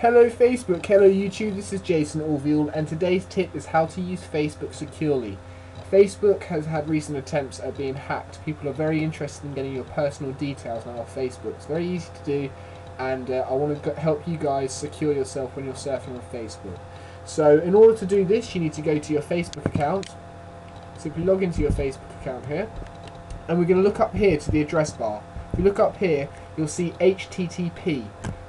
Hello Facebook, hello YouTube, this is Jason Orville and today's tip is how to use Facebook securely. Facebook has had recent attempts at being hacked. People are very interested in getting your personal details now on Facebook. It's very easy to do and uh, I want to help you guys secure yourself when you're surfing on Facebook. So in order to do this you need to go to your Facebook account. Simply log into your Facebook account here and we're going to look up here to the address bar. If you look up here you'll see HTTP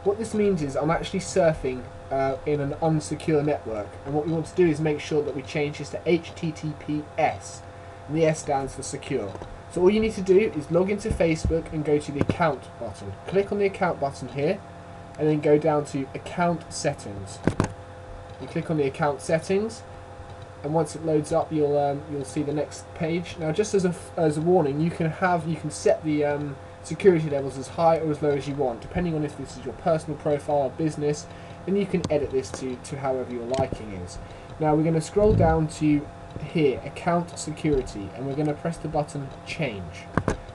what this means is I'm actually surfing uh, in an unsecure network and what we want to do is make sure that we change this to HTTPS and the S stands for secure. So all you need to do is log into Facebook and go to the account button. Click on the account button here and then go down to account settings. You click on the account settings and once it loads up you'll um, you'll see the next page. Now just as a, as a warning you can have you can set the um, security levels as high or as low as you want, depending on if this is your personal profile or business, then you can edit this to, to however your liking is. Now we're going to scroll down to here, account security, and we're going to press the button change.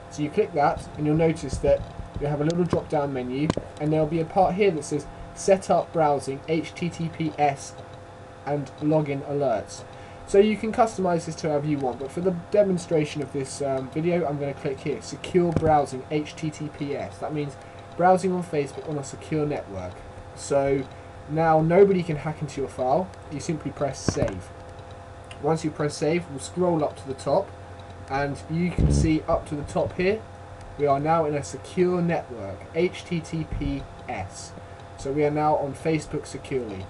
So you click that, and you'll notice that you have a little drop down menu, and there'll be a part here that says set up browsing HTTPS and login alerts. So you can customize this to however you want, but for the demonstration of this um, video, I'm going to click here, Secure Browsing HTTPS. That means browsing on Facebook on a secure network. So now nobody can hack into your file. You simply press Save. Once you press Save, we'll scroll up to the top, and you can see up to the top here, we are now in a secure network, HTTPS. So we are now on Facebook securely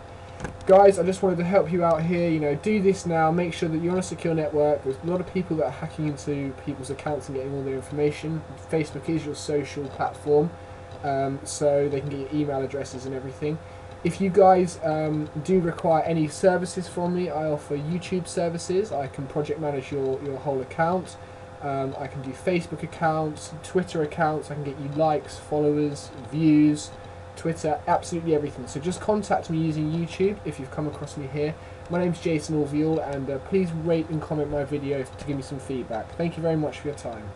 guys I just wanted to help you out here you know do this now make sure that you're on a secure network. There's a lot of people that are hacking into people's accounts and getting all their information. Facebook is your social platform um, so they can get your email addresses and everything. If you guys um, do require any services from me I offer YouTube services. I can project manage your, your whole account. Um, I can do Facebook accounts Twitter accounts. I can get you likes followers views Twitter, absolutely everything. So just contact me using YouTube if you've come across me here. My name's Jason Orville and uh, please rate and comment my video to give me some feedback. Thank you very much for your time.